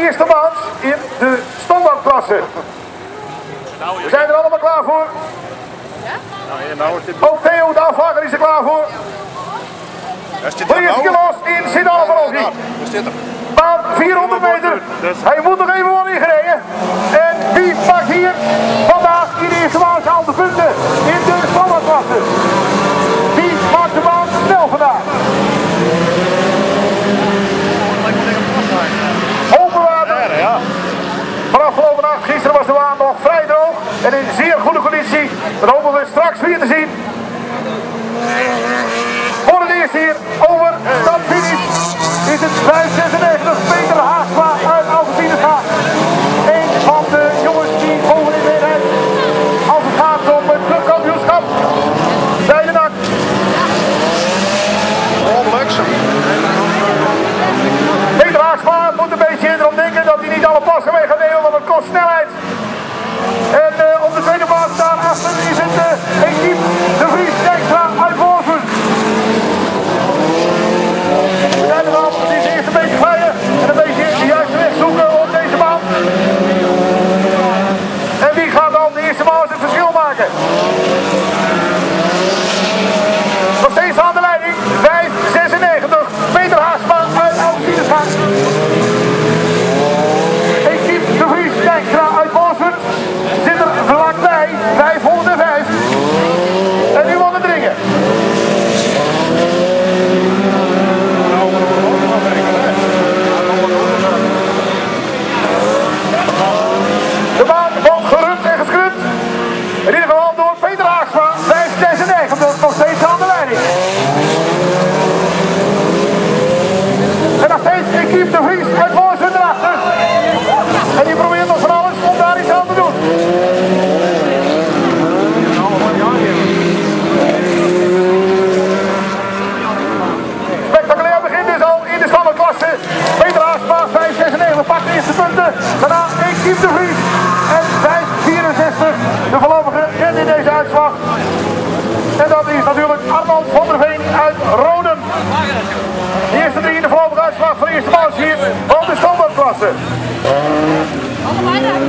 eerste maand in de standaardklasse. We zijn er allemaal klaar voor. Ook Theo de afvaker is er klaar voor. Hier is los in sint Baan 400 meter. Hij moet Gisteren was de waan nog vrij droog en in zeer goede conditie. Dat hopen we straks weer te zien. Voor het eerst hier over dat finish is het 15. snelheid. En eh, op de tweede baan staan achter is het eh, team deze uitslag. En dat is natuurlijk Arnold van der Veen uit Roden. De eerste drie in de voorlopige uitslag voor de eerste maal hier van de stoombootklasse. Allemaal eigenlijk.